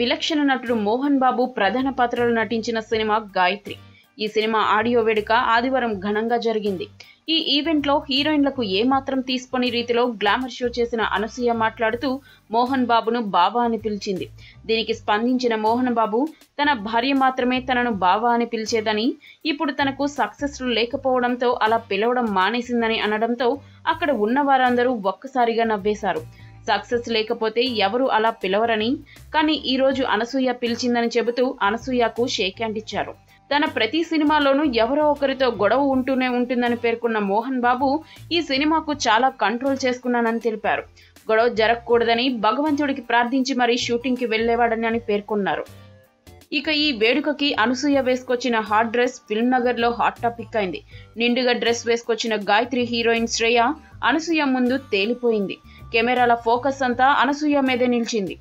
విలక్షణ నటుడు మోహన్ బాబు ప్రధాన పాత్రలో నటించిన సినిమా గాయత్రి. ఈ సినిమా ఆడియో వేడుక ఆదివారం ఘనంగా జరిగింది. ఈ ఈవెంట్లో హీరోయిన్లకు ఏమాత్రం తీసుకోని రీతిలో గ్లామర్ షో చేసిన అనసూయ మాట్లాడుతూ మోహన్ బాబును బావా అని పిలిచింది. దీనికి స్పందించిన మోహన్ బాబు తన భార్య మాత్రమే తనను బావా అని పిలిచేదని ఇప్పుడు తనకు సక్సెస్ లేకపోవడంతో అలా పిలవడం మానేసిందని అనడంతో అక్కడ ఉన్న వారందరూ ఒక్కసారిగా నవ్వేశారు. సక్సెస్ లేకపోతే ఎవరు అలా పిలవరని? కానీ ఈరోజు అనసూయ పిలిచిందని చెబుతూ అనసూయకు షేక్ హ్యాండ్ ఇచ్చారు. తన ప్రతి సినిమాలోనూ ఎవరో ఒకరితో గొడవ ఉంటూనే ఉంటుందని పేర్కొన్న మోహన్ బాబు ఈ సినిమాకు చాలా కంట్రోల్ చేసుకున్నానని తెలిపారు. గొడవ జరగకూడదని భగవంతుడికి ప్రార్థించి మరీ షూటింగ్కి వెళ్ళేవాడని అని పేర్కొన్నారు. ఇక ఈ వేడుకకి అనసూయ వేసుకొచ్చిన హాట్ డ్రెస్ ఫిల్మ్ నగర్లో హాట్ టాపిక్ అయింది. నిండుగా డ్రెస్ వేసుకొచ్చిన గాయత్రి హీరోయిన్ శ్రేయ అనసూయ ముందు తేలిపోయింది. కెమెరాల ఫోకస్ అంతా అనసూయ మీదే నిలిచింది.